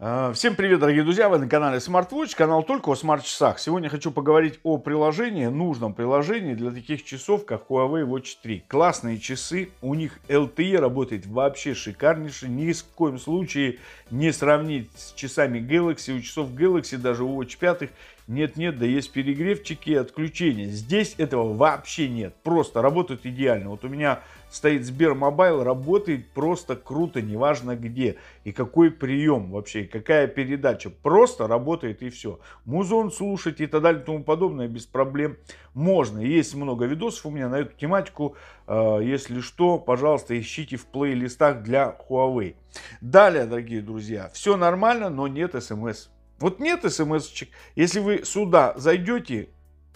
А, всем привет, дорогие друзья! Вы на канале SmartWatch, канал только о смарт-часах. Сегодня хочу поговорить о приложении, нужном приложении для таких часов, как Huawei Watch 3. Классные часы, у них LTE работает вообще шикарнейше, ни в коем случае не сравнить с часами Galaxy. У часов Galaxy, даже у Watch 5 нет-нет, да есть перегревчики и отключения. Здесь этого вообще нет. Просто работают идеально. Вот у меня стоит Сбермобайл, работает просто круто, неважно где. И какой прием вообще, и какая передача. Просто работает и все. Музон слушать и так далее и тому подобное без проблем можно. Есть много видосов у меня на эту тематику. А, если что, пожалуйста, ищите в плейлистах для Huawei. Далее, дорогие друзья, все нормально, но нет смс. Вот нет смс-очек. Если вы сюда зайдете,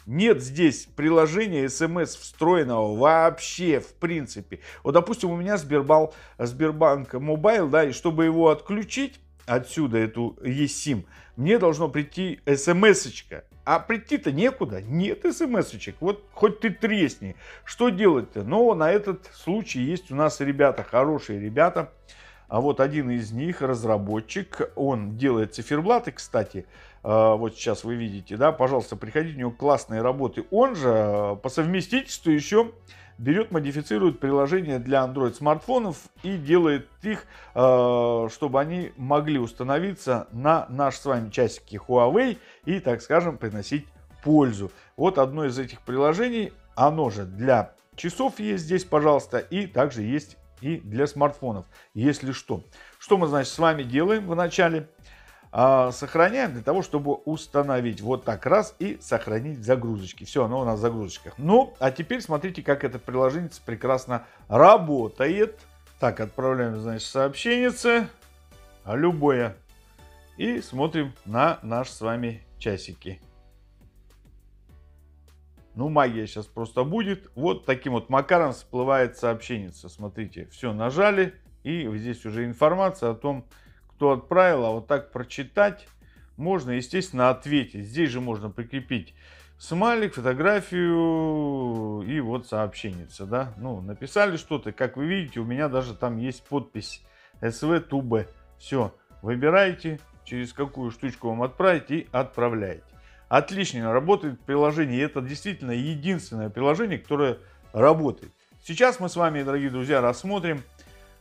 нет здесь приложения смс встроенного вообще, в принципе. Вот, допустим, у меня Сбербал, Сбербанк Мобайл, да, и чтобы его отключить, отсюда эту eSIM, мне должно прийти смс-очка. А прийти-то некуда, нет смс-очек. Вот хоть ты тресни. Что делать-то? Но на этот случай есть у нас ребята, хорошие ребята, а вот один из них, разработчик, он делает циферблаты, кстати, а, вот сейчас вы видите, да, пожалуйста, приходите, у него классные работы. Он же а, по совместительству еще берет, модифицирует приложения для Android смартфонов и делает их, а, чтобы они могли установиться на наш с вами часики Huawei и, так скажем, приносить пользу. Вот одно из этих приложений, оно же для часов есть здесь, пожалуйста, и также есть и для смартфонов, если что. Что мы, значит, с вами делаем вначале? А, сохраняем для того, чтобы установить вот так раз и сохранить загрузочки. Все, оно у нас в загрузочках. Ну, а теперь смотрите, как это приложение прекрасно работает. Так, отправляем, значит, сообщение любое. И смотрим на наши с вами часики. Ну, магия сейчас просто будет. Вот таким вот макаром всплывает сообщение. Смотрите, все нажали. И здесь уже информация о том, кто отправил. А вот так прочитать можно, естественно, ответить. Здесь же можно прикрепить смайлик, фотографию и вот сообщение. Да? Ну, написали что-то. Как вы видите, у меня даже там есть подпись SV2B. Все, выбирайте, через какую штучку вам отправить и отправляете отлично работает приложение. И это действительно единственное приложение, которое работает. Сейчас мы с вами, дорогие друзья, рассмотрим,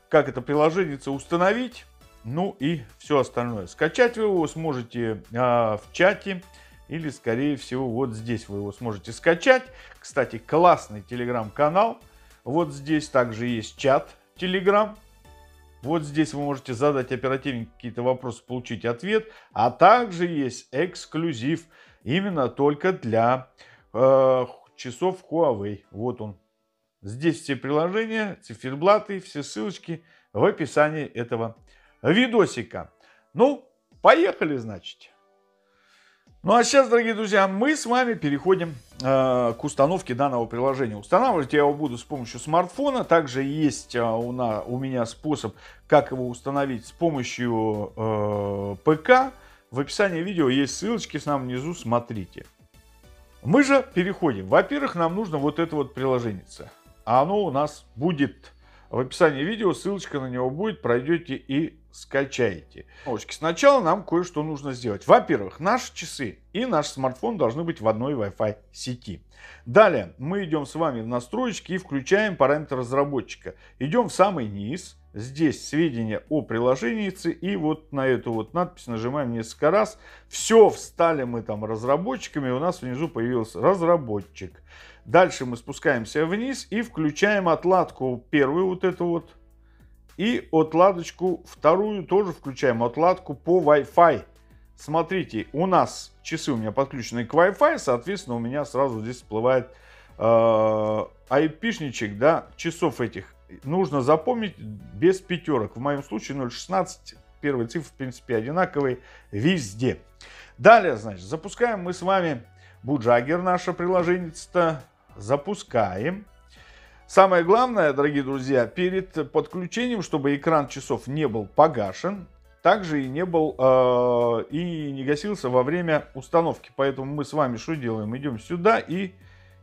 как это приложение установить. Ну и все остальное. Скачать вы его сможете а, в чате или, скорее всего, вот здесь вы его сможете скачать. Кстати, классный телеграм-канал. Вот здесь также есть чат телеграм. Вот здесь вы можете задать оперативно какие-то вопросы, получить ответ. А также есть эксклюзив именно только для э, часов Huawei. Вот он. Здесь все приложения, циферблаты, все ссылочки в описании этого видосика. Ну, поехали, значит. Ну а сейчас, дорогие друзья, мы с вами переходим э, к установке данного приложения. Устанавливать я его буду с помощью смартфона. Также есть э, у, на, у меня способ, как его установить с помощью э, ПК. В описании видео есть ссылочки с нами внизу, смотрите. Мы же переходим. Во-первых, нам нужно вот это вот приложение. А оно у нас будет в описании видео, ссылочка на него будет, пройдете и скачаете. Сначала нам кое-что нужно сделать. Во-первых, наши часы и наш смартфон должны быть в одной Wi-Fi сети. Далее мы идем с вами в настройки и включаем параметр разработчика. Идем в самый низ Здесь сведения о приложении и вот на эту вот надпись нажимаем несколько раз. Все, встали мы там разработчиками, у нас внизу появился разработчик. Дальше мы спускаемся вниз и включаем отладку первую вот эту вот. И отладочку вторую тоже включаем, отладку по Wi-Fi. Смотрите, у нас часы у меня подключены к Wi-Fi, соответственно у меня сразу здесь всплывает э, IP-шничек, да, часов этих нужно запомнить без пятерок. В моем случае 0,16. Первые цифры, в принципе, одинаковые везде. Далее, значит, запускаем мы с вами Буджагер, наше приложение-то. Запускаем. Самое главное, дорогие друзья, перед подключением, чтобы экран часов не был погашен, также и не был э, и не гасился во время установки. Поэтому мы с вами что делаем? Идем сюда и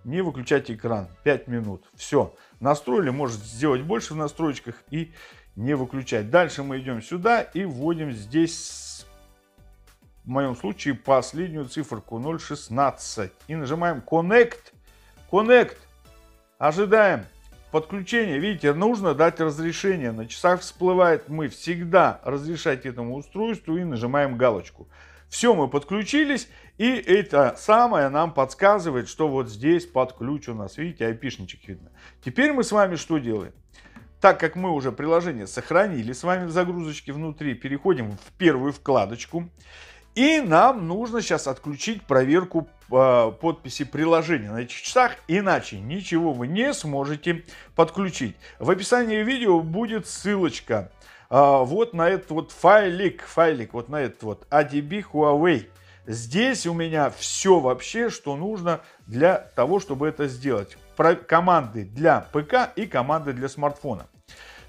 не выключать экран 5 минут. Все, настроили, может сделать больше в настройках и не выключать. Дальше мы идем сюда и вводим здесь в моем случае последнюю циферку 0.16 и нажимаем Connect. Connect. Ожидаем подключения. Видите, нужно дать разрешение. На часах всплывает мы всегда разрешать этому устройству и нажимаем галочку. Все, мы подключились, и это самое нам подсказывает, что вот здесь под ключ у нас, видите, айпишничек видно. Теперь мы с вами что делаем? Так как мы уже приложение сохранили с вами в загрузочке внутри, переходим в первую вкладочку. И нам нужно сейчас отключить проверку э, подписи приложения на этих часах, иначе ничего вы не сможете подключить. В описании видео будет ссылочка э, вот на этот вот файлик, файлик, вот на этот вот ADB Huawei. Здесь у меня все вообще, что нужно для того, чтобы это сделать. Про команды для ПК и команды для смартфона.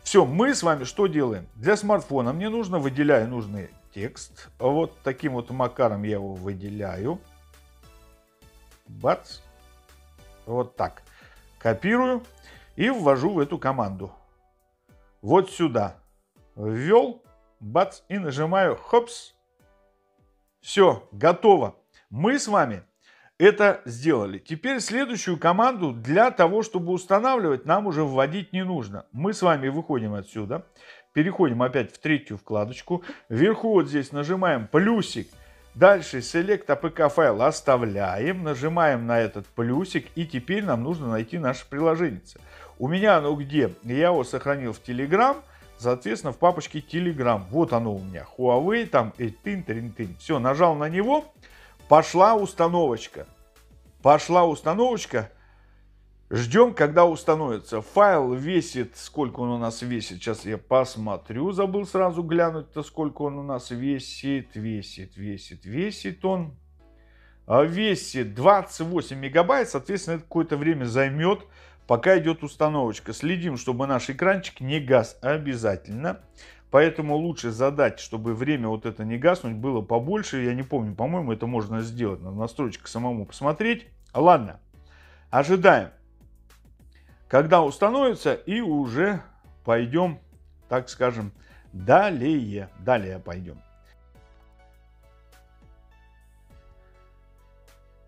Все, мы с вами что делаем? Для смартфона мне нужно, выделяю нужные текст. Вот таким вот макаром я его выделяю. Бац. Вот так. Копирую и ввожу в эту команду. Вот сюда. Ввел. Бац. И нажимаю хопс. Все, готово. Мы с вами это сделали. Теперь следующую команду для того, чтобы устанавливать, нам уже вводить не нужно. Мы с вами выходим отсюда. Переходим опять в третью вкладочку. Вверху вот здесь нажимаем плюсик. Дальше Select APK файл оставляем. Нажимаем на этот плюсик. И теперь нам нужно найти наше приложение. У меня оно где? Я его сохранил в Telegram. Соответственно, в папочке Telegram. Вот оно у меня. Huawei, там, тын, тын. Все, нажал на него. Пошла установочка. Пошла установочка. Ждем, когда установится. Файл весит, сколько он у нас весит. Сейчас я посмотрю, забыл сразу глянуть-то, сколько он у нас весит. Весит, весит, весит он. А весит 28 мегабайт, соответственно, это какое-то время займет, пока идет установочка. Следим, чтобы наш экранчик не газ обязательно. Поэтому лучше задать, чтобы время вот это не гаснуть было побольше. Я не помню, по-моему, это можно сделать. Надо настройки самому посмотреть. Ладно, ожидаем когда установится, и уже пойдем, так скажем, далее. Далее пойдем.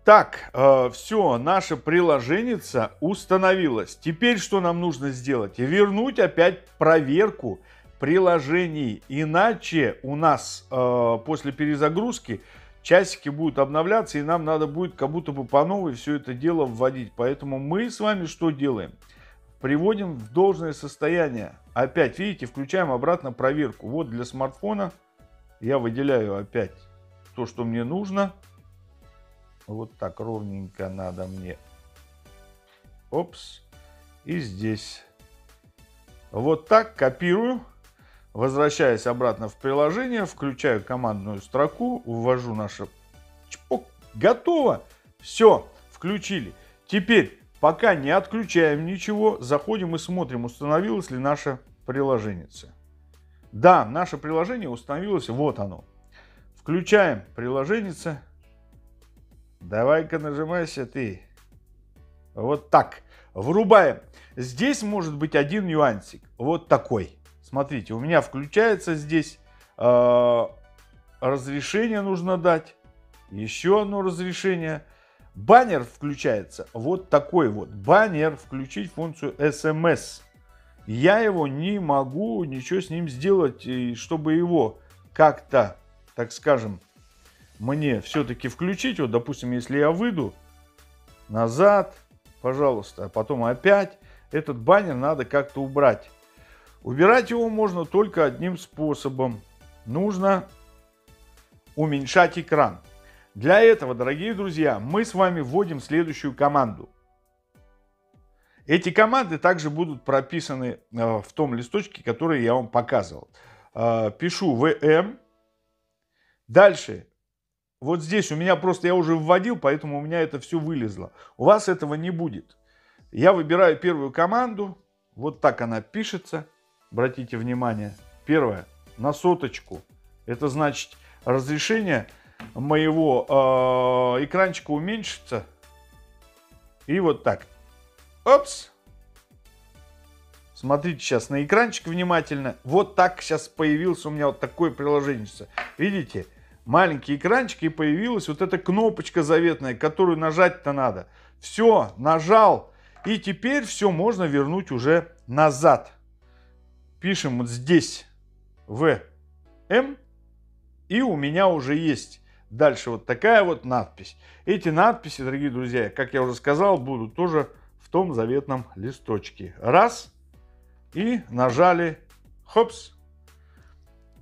Так, э, все, наше приложение установилось. Теперь что нам нужно сделать? Вернуть опять проверку приложений. Иначе у нас э, после перезагрузки часики будут обновляться, и нам надо будет как будто бы по новой все это дело вводить. Поэтому мы с вами что делаем? приводим в должное состояние. Опять, видите, включаем обратно проверку. Вот для смартфона я выделяю опять то, что мне нужно. Вот так ровненько надо мне. Опс. И здесь. Вот так копирую. Возвращаясь обратно в приложение, включаю командную строку, ввожу наше... Чпок. Готово. Все, включили. Теперь Пока не отключаем ничего, заходим и смотрим, установилось ли наше приложение. Да, наше приложение установилось, вот оно. Включаем приложение. Давай-ка нажимайся ты. Вот так. Врубаем. Здесь может быть один нюансик. Вот такой. Смотрите, у меня включается здесь э, разрешение нужно дать. Еще одно разрешение. Баннер включается вот такой вот. Баннер включить функцию SMS. Я его не могу ничего с ним сделать, чтобы его как-то, так скажем, мне все-таки включить. Вот, допустим, если я выйду назад, пожалуйста, а потом опять, этот баннер надо как-то убрать. Убирать его можно только одним способом. Нужно уменьшать экран. Для этого, дорогие друзья, мы с вами вводим следующую команду. Эти команды также будут прописаны э, в том листочке, который я вам показывал. Э, пишу VM. Дальше. Вот здесь у меня просто я уже вводил, поэтому у меня это все вылезло. У вас этого не будет. Я выбираю первую команду. Вот так она пишется. Обратите внимание. Первая на соточку. Это значит разрешение моего э, экранчика уменьшится. И вот так. Опс. Смотрите сейчас на экранчик внимательно. Вот так сейчас появился у меня вот такое приложение. Видите? Маленький экранчик и появилась вот эта кнопочка заветная, которую нажать-то надо. Все, нажал. И теперь все можно вернуть уже назад. Пишем вот здесь ВМ. И у меня уже есть дальше вот такая вот надпись. Эти надписи, дорогие друзья, как я уже сказал, будут тоже в том заветном листочке. Раз. И нажали. Хопс.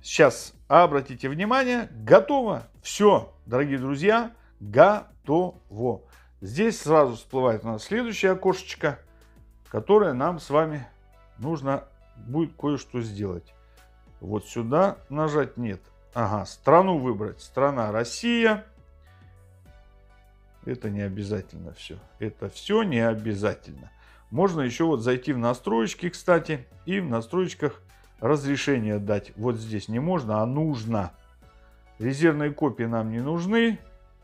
Сейчас обратите внимание. Готово. Все, дорогие друзья, готово. Здесь сразу всплывает у нас следующее окошечко, которое нам с вами нужно будет кое-что сделать. Вот сюда нажать нет. Ага, страну выбрать. Страна Россия. Это не обязательно все. Это все не обязательно. Можно еще вот зайти в настройки, кстати, и в настройках разрешение дать. Вот здесь не можно, а нужно. Резервные копии нам не нужны.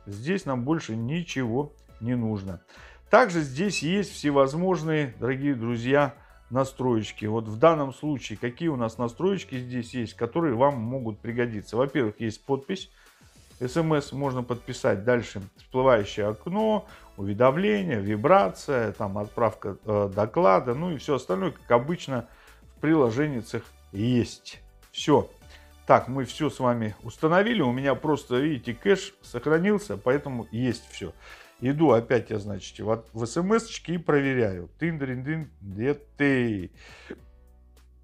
Здесь нам больше ничего не нужно. Также здесь есть всевозможные, дорогие друзья, настроечки. Вот в данном случае, какие у нас настроечки здесь есть, которые вам могут пригодиться. Во-первых, есть подпись. СМС можно подписать. Дальше всплывающее окно, уведомления, вибрация, там отправка э, доклада, ну и все остальное, как обычно в приложениях есть. Все. Так, мы все с вами установили. У меня просто, видите, кэш сохранился, поэтому есть все. Иду опять я, значит, в, в смс и проверяю. тын дын дын где ты?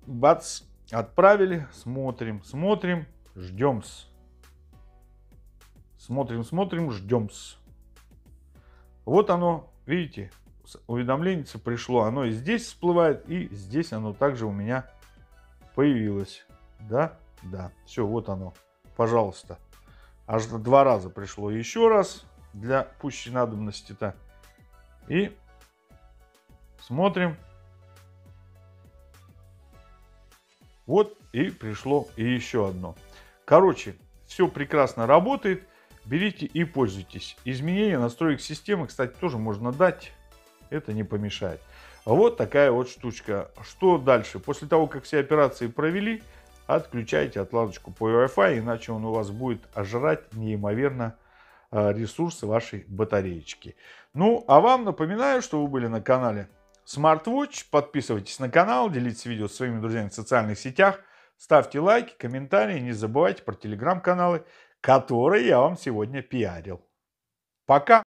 Бац, отправили, смотрим, смотрим, ждем -с. Смотрим, смотрим, ждем -с. Вот оно, видите, уведомление пришло. Оно и здесь всплывает, и здесь оно также у меня появилось. Да, да, все, вот оно, пожалуйста. Аж два раза пришло еще раз для пущей надобности-то. И смотрим. Вот и пришло и еще одно. Короче, все прекрасно работает. Берите и пользуйтесь. Изменения настроек системы, кстати, тоже можно дать. Это не помешает. Вот такая вот штучка. Что дальше? После того, как все операции провели, отключайте отладочку по Wi-Fi, иначе он у вас будет ожрать неимоверно Э, ресурсы вашей батареечки. Ну, а вам напоминаю, что вы были на канале SmartWatch. Подписывайтесь на канал, делитесь видео с своими друзьями в социальных сетях. Ставьте лайки, комментарии. Не забывайте про телеграм-каналы, которые я вам сегодня пиарил. Пока!